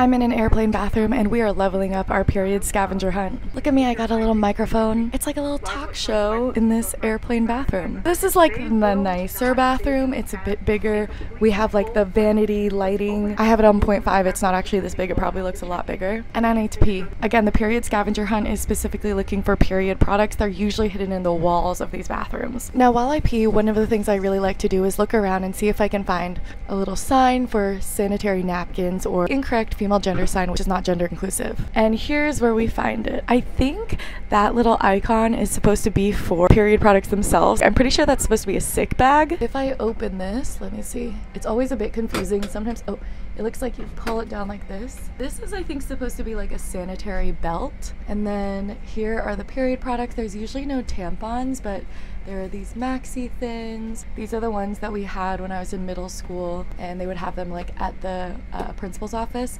I'm in an airplane bathroom and we are leveling up our period scavenger hunt. Look at me, I got a little microphone. It's like a little talk show in this airplane bathroom. This is like the nicer bathroom. It's a bit bigger. We have like the vanity lighting. I have it on 0.5. It's not actually this big. It probably looks a lot bigger. And I need to pee. Again, the period scavenger hunt is specifically looking for period products. They're usually hidden in the walls of these bathrooms. Now, while I pee, one of the things I really like to do is look around and see if I can find a little sign for sanitary napkins or incorrect female gender sign, which is not gender inclusive. And here's where we find it. I think that little icon is supposed to be for period products themselves. I'm pretty sure that's supposed to be a sick bag. If I open this, let me see. It's always a bit confusing. Sometimes, oh, it looks like you pull it down like this. This is, I think, supposed to be like a sanitary belt. And then here are the period products. There's usually no tampons, but there are these maxi thins. These are the ones that we had when I was in middle school, and they would have them like at the uh, principal's office.